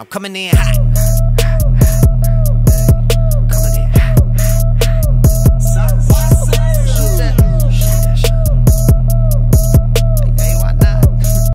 I'm coming in hot.